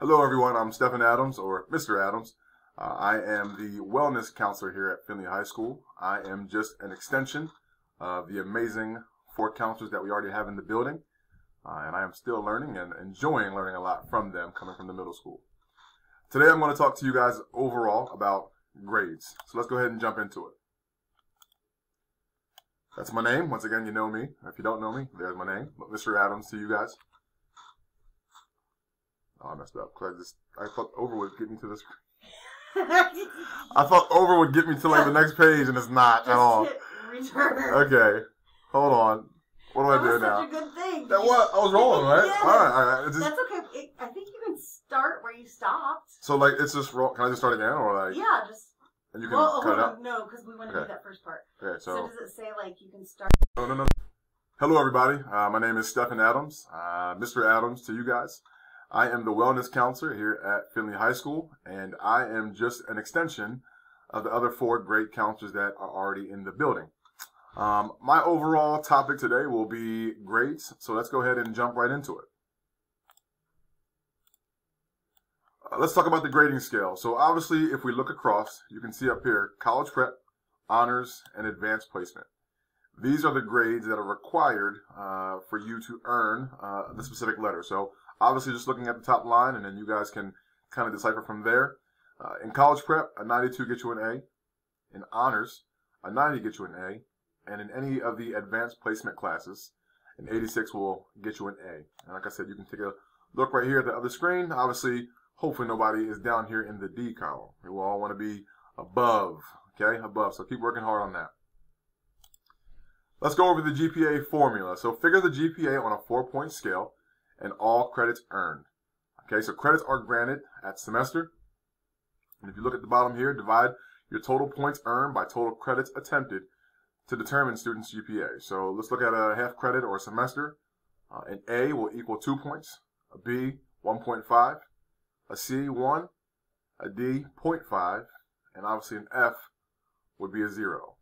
Hello, everyone. I'm Stephen Adams, or Mr. Adams. Uh, I am the wellness counselor here at Findlay High School. I am just an extension of the amazing four counselors that we already have in the building. Uh, and I am still learning and enjoying learning a lot from them coming from the middle school. Today, I'm going to talk to you guys overall about grades. So let's go ahead and jump into it. That's my name. Once again, you know me. If you don't know me, there's my name. But Mr. Adams to you guys. Oh, I messed up because I just I thought over would get me to this. I thought over would get me to like the next page, and it's not Just at all. return. Okay, hold on. What do that I do was now? such a good thing. That what? I was rolling, right? All right, all right. Just, That's okay. It, I think you can start where you stopped. so like it's just roll. Can I just start again, or like yeah, just. and you can well, cut hold it out? No, because we want to Okay. do that first part. Okay, So, so does it say like you can start? no, no, no. Hello, everybody. Uh, my name is Stephen Adams, uh, Mr. Adams to you guys. I am the wellness counselor here at Findlay High School, and I am just an extension of the other four great counselors that are already in the building. Um, my overall topic today will be grades, so let's go ahead and jump right into it. Uh, let's talk about the grading scale. So obviously, if we look across, you can see up here, college prep, honors, and advanced placement. These are the grades that are required uh, for you to earn uh, the specific letter. So obviously, just looking at the top line, and then you guys can kind of decipher from there. Uh, in college prep, a 92 gets you an A. In honors, a 90 gets you an A. And in any of the advanced placement classes, an 86 will get you an A. And like I said, you can take a look right here at the other screen. Obviously, hopefully nobody is down here in the D column. We will all want to be above, okay, above. So keep working hard on that. Let's go over the GPA formula. So figure the GPA on a four-point scale and all credits earned. Okay, so credits are granted at semester. And if you look at the bottom here, divide your total points earned by total credits attempted to determine students' GPA. So let's look at a half credit or a semester. Uh, an A will equal 2 points, a B 1.5, a C 1, a D 0.5, and obviously an F would be a 0.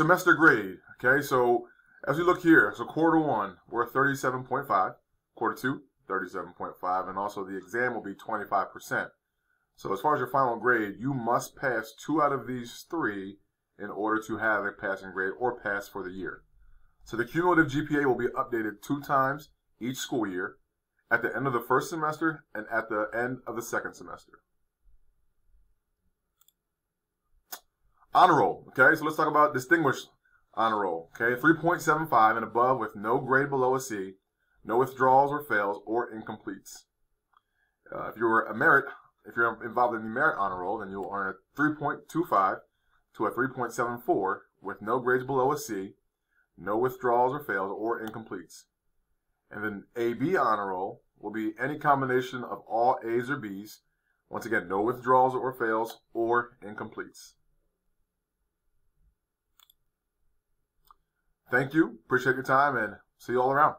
Semester grade, okay, so as we look here, so quarter 1, we're 37.5, quarter 2, 37.5, and also the exam will be 25%. So as far as your final grade, you must pass two out of these three in order to have a passing grade or pass for the year. So the cumulative GPA will be updated two times each school year, at the end of the first semester and at the end of the second semester. Honor roll, okay, so let's talk about distinguished honor roll, okay, 3.75 and above with no grade below a C, no withdrawals or fails or incompletes. Uh, if you're a merit if you're involved in the merit honor roll, then you'll earn a 3.25 to a 3.74 with no grades below a C, no withdrawals or fails or incompletes. And then AB honor roll will be any combination of all A's or B's. Once again, no withdrawals or fails or incompletes. Thank you. Appreciate your time and see you all around.